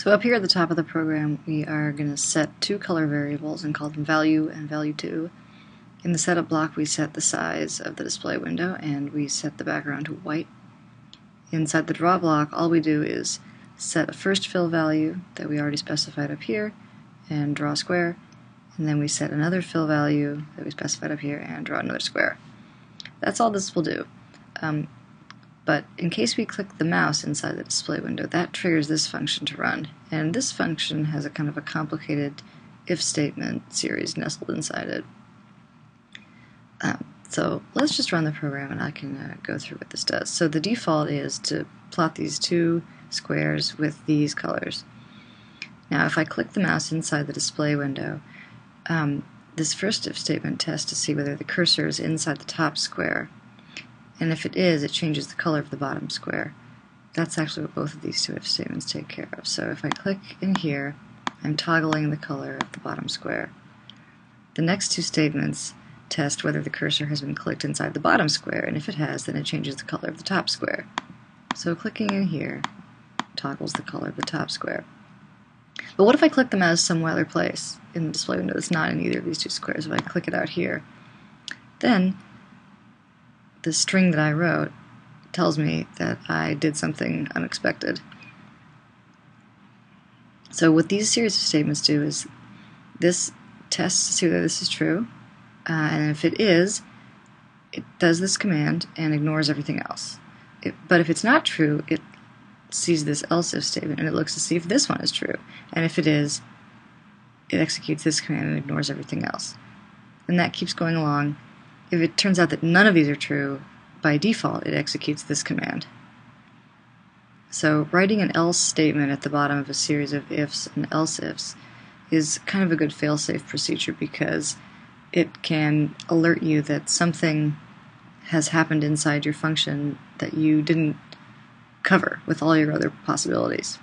So up here at the top of the program, we are going to set two color variables and call them value and value2. In the setup block, we set the size of the display window and we set the background to white. Inside the draw block, all we do is set a first fill value that we already specified up here and draw a square, and then we set another fill value that we specified up here and draw another square. That's all this will do. Um, but in case we click the mouse inside the display window, that triggers this function to run. And this function has a kind of a complicated if statement series nestled inside it. Um, so let's just run the program and I can uh, go through what this does. So the default is to plot these two squares with these colors. Now if I click the mouse inside the display window, um, this first if statement tests to see whether the cursor is inside the top square and if it is, it changes the color of the bottom square. That's actually what both of these two if statements take care of. So if I click in here, I'm toggling the color of the bottom square. The next two statements test whether the cursor has been clicked inside the bottom square, and if it has, then it changes the color of the top square. So clicking in here toggles the color of the top square. But what if I click the mouse some other place in the display window that's not in either of these two squares? If I click it out here, then the string that I wrote tells me that I did something unexpected. So what these series of statements do is this tests to see whether this is true, uh, and if it is, it does this command and ignores everything else. It, but if it's not true, it sees this else if statement and it looks to see if this one is true. And if it is, it executes this command and ignores everything else. And that keeps going along if it turns out that none of these are true, by default it executes this command. So writing an else statement at the bottom of a series of ifs and else ifs is kind of a good failsafe procedure because it can alert you that something has happened inside your function that you didn't cover with all your other possibilities.